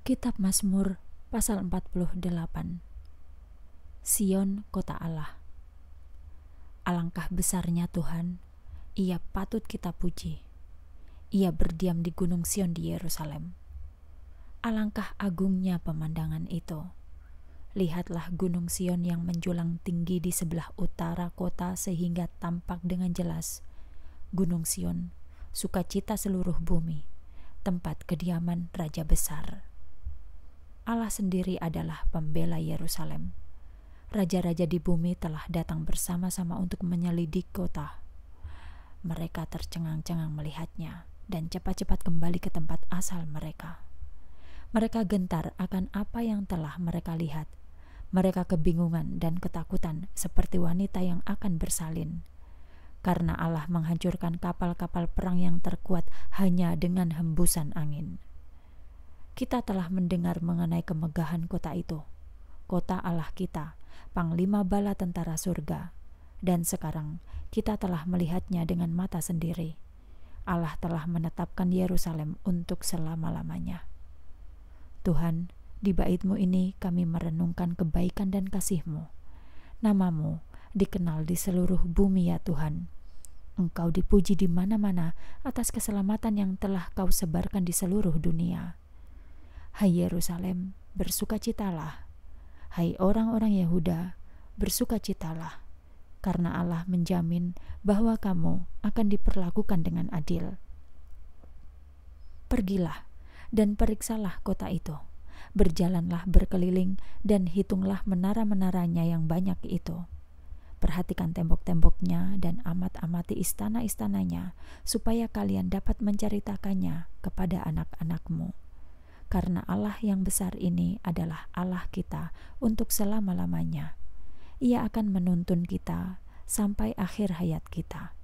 Kitab Mazmur pasal 48 Sion kota Allah Alangkah besarnya Tuhan, ia patut kita puji. Ia berdiam di gunung Sion di Yerusalem. Alangkah agungnya pemandangan itu. Lihatlah gunung Sion yang menjulang tinggi di sebelah utara kota sehingga tampak dengan jelas. Gunung Sion, sukacita seluruh bumi, tempat kediaman Raja Besar. Allah sendiri adalah pembela Yerusalem. Raja-raja di bumi telah datang bersama-sama untuk menyelidik kota. Mereka tercengang-cengang melihatnya dan cepat-cepat kembali ke tempat asal mereka. Mereka gentar akan apa yang telah mereka lihat. Mereka kebingungan dan ketakutan seperti wanita yang akan bersalin. Karena Allah menghancurkan kapal-kapal perang yang terkuat hanya dengan hembusan angin kita telah mendengar mengenai kemegahan kota itu, kota Allah kita, panglima bala tentara surga, dan sekarang kita telah melihatnya dengan mata sendiri. Allah telah menetapkan Yerusalem untuk selama-lamanya. Tuhan, di baitmu ini kami merenungkan kebaikan dan kasihmu. Namamu dikenal di seluruh bumi ya Tuhan. Engkau dipuji di mana-mana atas keselamatan yang telah kau sebarkan di seluruh dunia. Hai Yerusalem, bersukacitalah. Hai orang-orang Yehuda, bersukacitalah. Karena Allah menjamin bahwa kamu akan diperlakukan dengan adil. Pergilah dan periksalah kota itu. Berjalanlah berkeliling dan hitunglah menara-menaranya yang banyak itu. Perhatikan tembok-temboknya dan amat-amati istana-istananya, supaya kalian dapat menceritakannya kepada anak-anakmu karena Allah yang besar ini adalah Allah kita untuk selama-lamanya. Ia akan menuntun kita sampai akhir hayat kita.